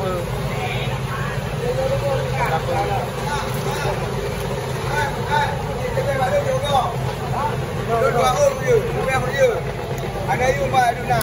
berapa berapa Dua orang dia, dua orang dia. Ada yang buat dunia.